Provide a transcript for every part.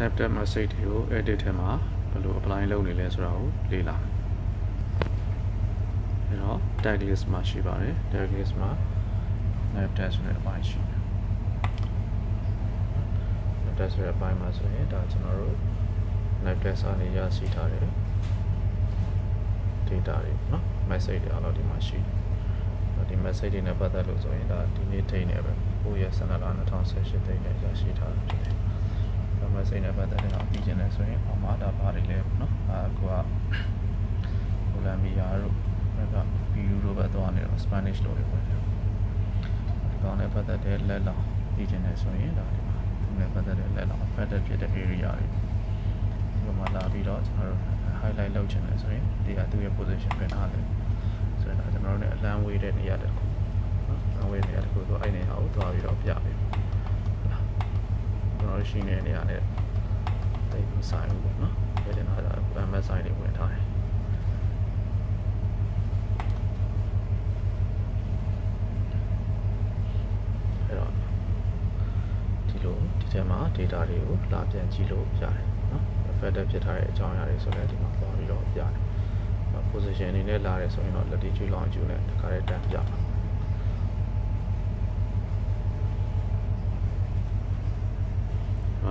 adapted message တွေကို edit ထဲမှာဘယ်လို apply လုပ်နေလဲဆိုတာကိုလေ့လာမယ်အဲ့တော့ tag list မှာရှိပါတယ် tag list မှာ adapted ဆိုတဲ့အပိုင်းရှိတယ် adapted ဆိုတဲ့အပိုင်းမှာဆိုရင်ဒါကျွန်တော်တို့ adapted စာနေရရှိထားတယ် data တွေเนาะ message တွေအားလုံးဒီမှာရှိတယ်ဒီ message တွေနဲ့ပတ်သက်လို့ဆိုရင်ဒါဒီနေ့ထိနေပဲကိုယ့်ရဲ့ဆန္ဒလာ2018တိတ်နဲ့ရရှိထားတာဖြစ်တယ်။ ဒါ message နဲ့ပတ်သက်တဲ့အောင်ပြီးကျင်တယ်ဆိုရင်အမှားဒါဘာတွေလဲပေါ့နော်။အဲကိုကကိုလံဘီယာတို့ကဘီယူတို့ဘက်သွားနေတော့ Spanish လို့တွေဝင်တယ်။ဒီကောင်နဲ့ပတ်သက်တဲ့လက်လောင်ပြီးကျင်တယ်ဆိုရင်ဒါဒီမှာဒီနဲ့ပတ်သက်တဲ့လက်လောင် affected ဖြစ်တဲ့ area တွေဒီမှာလာပြီးတော့ကျွန်တော်တို့ highlight လုပ်ချင်တယ်ဆိုရင်ဒီကသူ့ရဲ့ position ပဲနားလဲဆိုရင်ဒါကျွန်တော်တို့ ਨੇ အလန်းဝေးတဲ့နေရာတစ်ခုနော်အလန်းဝေးနေရာတစ်ခုဆိုအဲ့နေရာကိုသွားပြီးတော့ပြပေး ကျွန်တော်ရှိနေတဲ့နေရာနဲ့တိတ်မဆိုင်ဘူးပေါ့နော်ဒီတင်ထားတာ MS site တွေဝင်ထားတယ်အဲ့တော့ဒီလိုဒီထဲမှာ data တွေကိုလာပြန်ကြည့်လို့ရတယ်နော် affected ဖြစ်ထားတဲ့အကြောင်းအရာတွေဆိုလည်းဒီမှာသွားပြီးတော့ပြတယ်။ position အနေနဲ့လာတယ်ဆိုရင်တော့ latitude longitude နဲ့တခါတည်းတန်းပြပါတော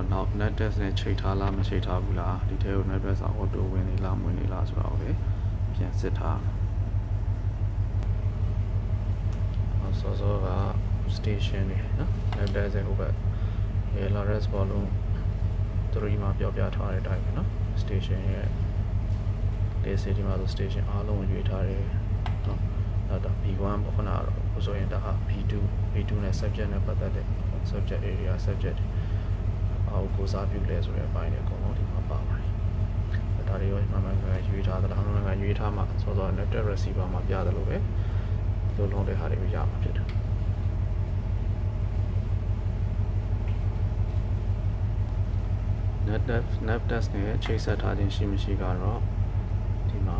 ့ နောက် net test နဲ့ချိန်ထားလားမချိန်ထားဘူးလားဒီထဲကို net test အော်တိုဝင်နေလားမဝင်နေလားဆိုတာကိုလည်းပြန်စစ်ထားအောင်ဆောစောက station နေနော် net test ရဲ့ဟိုဘက် LRS volume 3မှာပြောပြထားတဲ့အတိုင်းပဲနော် station ရဲ့ day city မှာဆို station အားလုံးရွေးထားတယ်နော်နောက်တော့ B1 ပေါ့ခဏတော့ဆိုရင်ဒါဟာ B2 B2 နဲ့ subject နဲ့ပတ်သက်တဲ့ subject area subject အောက်ကိုစားပြုလဲဆိုတဲ့အပိုင်းတွေအကုန်လုံးဒီမှာပါပါတယ်ဒါတွေရောမှန်မှန်ကန်ရွေးထားသလားမှန်မှန်ကန်ရွေးထားမှစောစော network receiver မှာပြတယ်လို့ပဲလုံးလုံးတဲ့ဟာတွေရမှာဖြစ်တယ် net depth net test နဲ့ချိတ်ဆက်ထားခြင်းရှိမရှိကတော့ဒီမှာ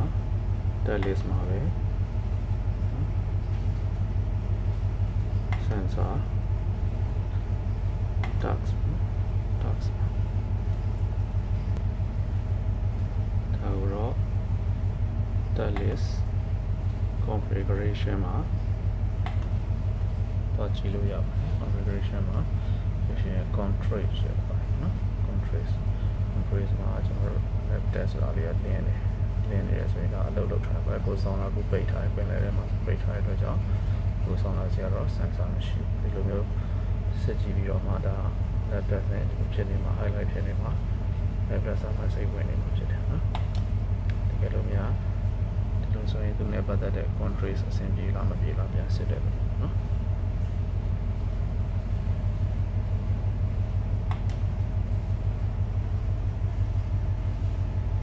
tab list မှာပဲ sensor tax tax ဒါတော့ tab list configuration မှာတော့ကြည့်လို့ရပါတယ် configuration မှာ function control ဆိုပါတယ်နော် controls controls မှာကျွန်တော်တို့ web test ဆိုတာလေးကလင်းနေလင်းနေရဆိုရင်ဒါအလုပ်လုပ်ထားပဲကိုဆောင်လာကိုပိတ်ထားတယ်ပင်လယ်ထဲမှာပိတ်ထားတဲ့အတွက်ကြောင့်ကိုဆောင်လာစီကတော့ sensor မရှိဘူးဒီလိုမျိုးစစ်ကြည့်ပြီးတော့မှဒါ web test နဲ့ဖြစ်နေမှာ highlight ဖြစ်နေမှာ web test မှာစိတ်ဝင်နေမှာဖြစ်တယ်နော်တကယ်လို့များဒီလိုဆိုရင် သူနဲ့ပတ်သက်တဲ့ controls အဆင်ပြေလားမပြေလားပြန်စစ်တယ်နော်